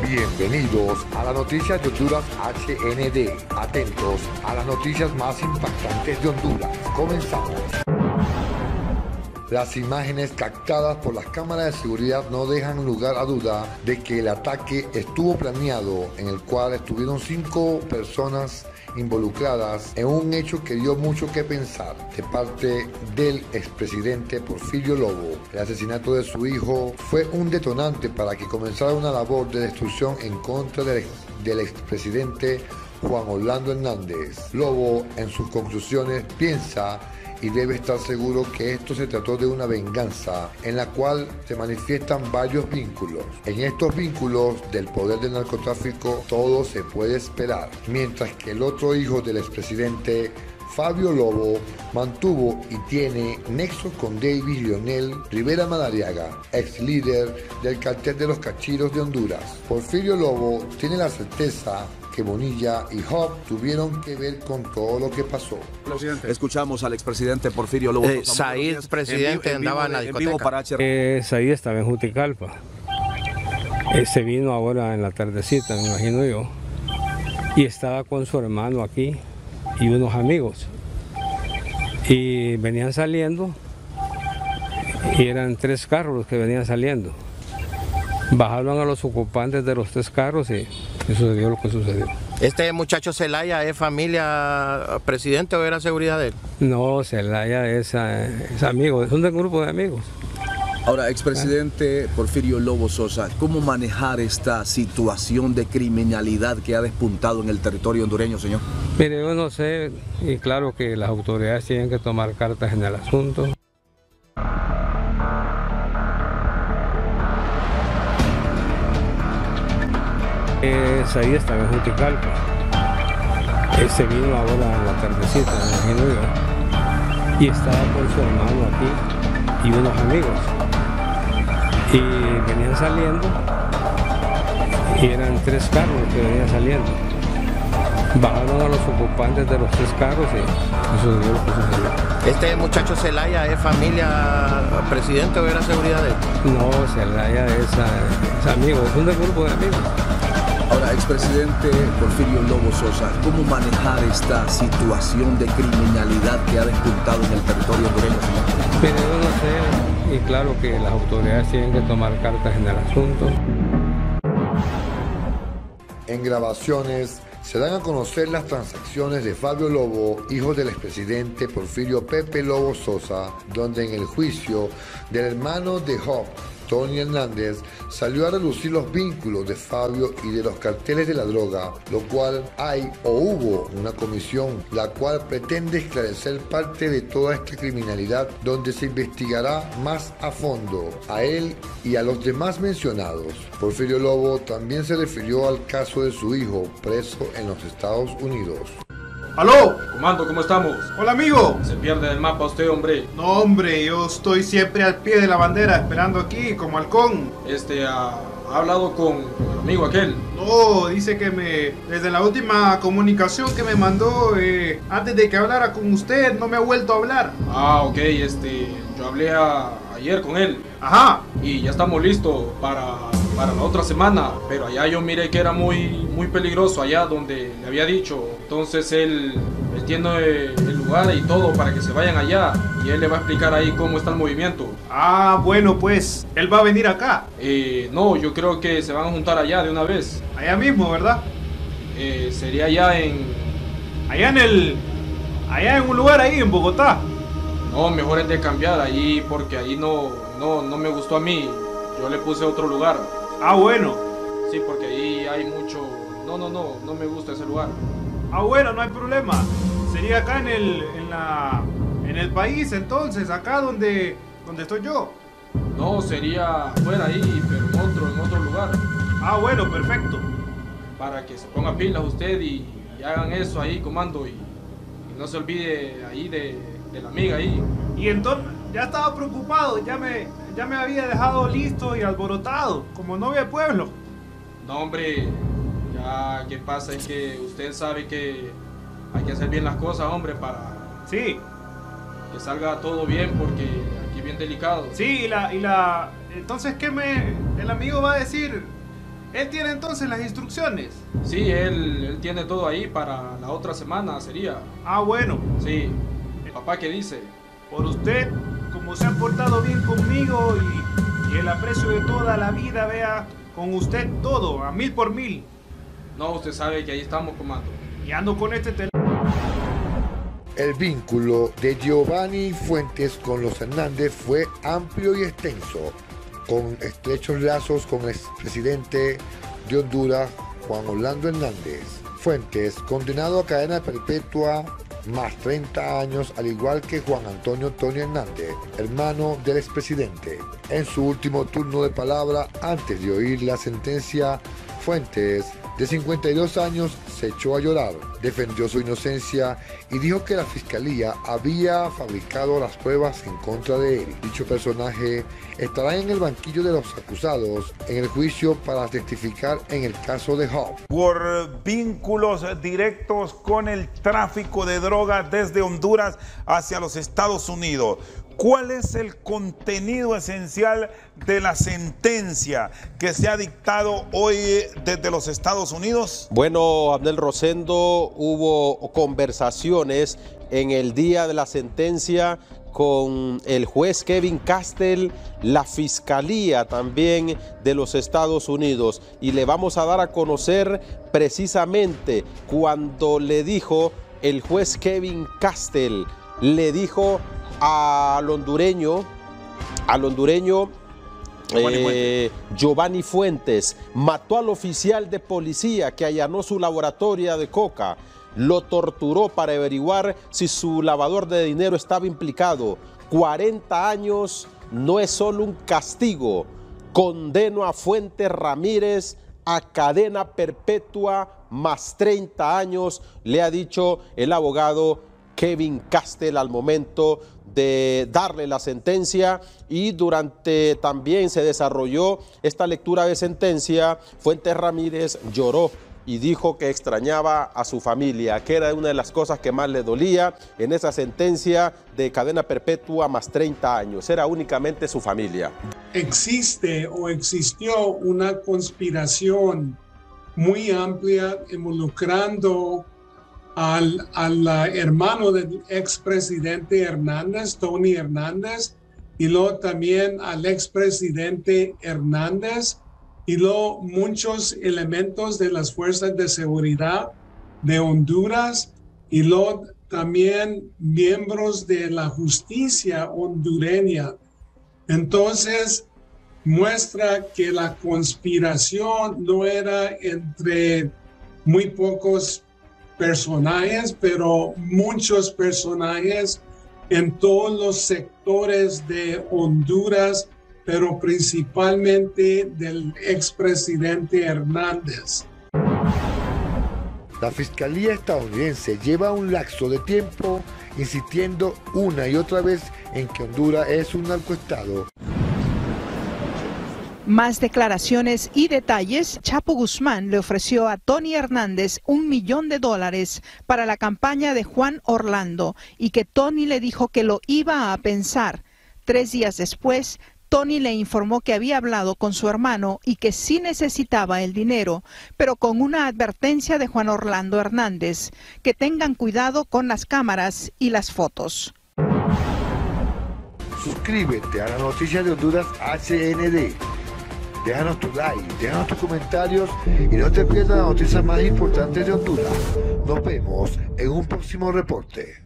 Bienvenidos a las noticias de Honduras HND. Atentos a las noticias más impactantes de Honduras. Comenzamos. Las imágenes captadas por las cámaras de seguridad no dejan lugar a duda de que el ataque estuvo planeado, en el cual estuvieron cinco personas involucradas en un hecho que dio mucho que pensar de parte del expresidente Porfirio Lobo. El asesinato de su hijo fue un detonante para que comenzara una labor de destrucción en contra del, del expresidente Juan Orlando Hernández. Lobo en sus conclusiones piensa y debe estar seguro que esto se trató de una venganza en la cual se manifiestan varios vínculos. En estos vínculos del poder del narcotráfico todo se puede esperar, mientras que el otro hijo del expresidente Fabio Lobo mantuvo y tiene nexos con David Lionel Rivera Madariaga, ex líder del cartel de los cachiros de Honduras. Porfirio Lobo tiene la certeza que Bonilla y Hop tuvieron que ver con todo lo que pasó. Escuchamos al expresidente Porfirio Lobo. Eh, Said, presidente, andaba en la discoteca. Eh, Said estaba en Juticalpa. Eh, se vino ahora en la tardecita, me imagino yo. Y estaba con su hermano aquí y unos amigos. Y venían saliendo y eran tres carros los que venían saliendo. Bajaron a los ocupantes de los tres carros y, y sucedió lo que sucedió. ¿Este muchacho Celaya es familia presidente o era seguridad de él? No, Celaya es, eh, es amigo, es un grupo de amigos. Ahora, expresidente Porfirio Lobo Sosa, ¿cómo manejar esta situación de criminalidad que ha despuntado en el territorio hondureño, señor? Mire, yo no sé, y claro que las autoridades tienen que tomar cartas en el asunto. Eh, Said estaba en Juticalpa. Se vino ahora en la tardecita, me imagino yo. Y estaba con su hermano aquí y unos amigos. Y venían saliendo y eran tres carros que venían saliendo. Bajaron a los ocupantes de los tres carros y sucedió lo que sucedió. ¿Este muchacho Celaya es familia presidente o era seguridad de él? No, Celaya es, es amigo, es un grupo de amigos. Ahora, expresidente Porfirio Lobo Sosa, ¿cómo manejar esta situación de criminalidad que ha despuntado en el territorio hondureño, señor? Pero yo no sé, y claro que las autoridades tienen que tomar cartas en el asunto. En grabaciones se dan a conocer las transacciones de Fabio Lobo, hijo del expresidente Porfirio Pepe Lobo Sosa, donde en el juicio del hermano de Hop, Tony Hernández, salió a reducir los vínculos de Fabio y de los carteles de la droga, lo cual hay o hubo una comisión la cual pretende esclarecer parte de toda esta criminalidad donde se investigará más a fondo a él y a los demás mencionados. Porfirio Lobo también se refirió al caso de su hijo preso en los Estados Unidos. ¡Aló! Comando, ¿cómo estamos? Hola amigo. Se pierde del mapa usted, hombre. No hombre, yo estoy siempre al pie de la bandera esperando aquí como halcón. Este ha, ha hablado con el amigo aquel. No, dice que me desde la última comunicación que me mandó eh, antes de que hablara con usted no me ha vuelto a hablar. Ah, ok, este yo hablé a- ayer con él Ajá. y ya estamos listos para, para la otra semana, pero allá yo miré que era muy muy peligroso allá donde le había dicho. Entonces él, él tiene el lugar y todo para que se vayan allá y él le va a explicar ahí cómo está el movimiento. Ah, bueno pues, él va a venir acá, Eh, no, yo creo que se van a juntar allá de una vez. allá mismo, ¿verdad? Eh, sería allá en... Allá en el allá en un lugar ahí en Bogotá. No, mejor es de cambiar ahí porque ahí no, no, no me gustó a mí. Yo le puse otro lugar. Ah, bueno. Sí, porque ahí hay mucho... No, no, no, no me gusta ese lugar. Ah, bueno, no hay problema. Sería acá en el en la en el país entonces, acá donde donde estoy yo. No, sería fuera ahí, pero en otro, en otro lugar. Ah, bueno, perfecto. Para que se ponga pilas usted y, y hagan eso ahí, comando. Y, y no se olvide ahí de, de la amiga ahí. Y entonces ya estaba preocupado, ya me, ya me había dejado listo y alborotado, como novia de pueblo. No, hombre, ya que pasa es que usted sabe que hay que hacer bien las cosas, hombre, para Sí, que salga todo bien, porque aquí es bien delicado. sí, y la, y la, entonces, ¿qué me, el amigo va a decir? Él tiene entonces las instrucciones. Sí, él, él tiene todo ahí para la otra semana, sería. Ah, bueno. Sí. Papá, ¿qué dice? Por usted, como se ha portado bien conmigo y, y el aprecio de toda la vida, vea, con usted todo, a mil por mil. No, usted sabe que ahí estamos, comando. Y ando con este teléfono. El vínculo de Giovanni Fuentes con los Hernández fue amplio y extenso, con estrechos lazos con el expresidente de Honduras, Juan Orlando Hernández. Fuentes, condenado a cadena perpetua más 30 años, al igual que Juan Antonio Tony Hernández, hermano del expresidente. En su último turno de palabra, antes de oír la sentencia, Fuentes de 52 años, se echó a llorar, defendió su inocencia y dijo que la fiscalía había fabricado las pruebas en contra de él. Dicho personaje estará en el banquillo de los acusados en el juicio para testificar en el caso de Hobb. Por vínculos directos con el tráfico de drogas desde Honduras hacia los Estados Unidos. ¿Cuál es el contenido esencial de la sentencia que se ha dictado hoy desde los Estados Unidos? Bueno, Abdel Rosendo, hubo conversaciones en el día de la sentencia con el juez Kevin Castell, la Fiscalía también de los Estados Unidos. Y le vamos a dar a conocer precisamente cuando le dijo el juez Kevin Castell, le dijo al hondureño, al hondureño Giovanni eh, Giovanni Fuentes mató al oficial de policía que allanó su laboratorio de coca, lo torturó para averiguar si su lavador de dinero estaba implicado. 40 años no es solo un castigo. Condeno a Fuentes Ramírez a cadena perpetua más 30 años, le ha dicho el abogado Kevin Castell al momento de darle la sentencia y durante también se desarrolló esta lectura de sentencia, Fuentes Ramírez lloró y dijo que extrañaba a su familia, que era una de las cosas que más le dolía en esa sentencia de cadena perpetua más 30 años, era únicamente su familia. existe o existió una conspiración muy amplia involucrando al, al hermano del expresidente Hernández, Tony Hernández, y luego también al expresidente Hernández, y luego muchos elementos de las fuerzas de seguridad de Honduras, y luego también miembros de la justicia hondureña. Entonces, muestra que la conspiración no era entre muy pocos personajes, pero muchos personajes en todos los sectores de Honduras, pero principalmente del expresidente Hernández. La Fiscalía estadounidense lleva un lapso de tiempo insistiendo una y otra vez en que Honduras es un narcoestado. Más declaraciones y detalles. Chapo Guzmán le ofreció a Tony Hernández un millón de dólares para la campaña de Juan Orlando y que Tony le dijo que lo iba a pensar. Tres días después, Tony le informó que había hablado con su hermano y que sí necesitaba el dinero, pero con una advertencia de Juan Orlando Hernández, que tengan cuidado con las cámaras y las fotos. Suscríbete a la noticia de Honduras HND. Déjanos tu like, déjanos tus comentarios y no te pierdas las noticias más importantes de Honduras. Nos vemos en un próximo reporte.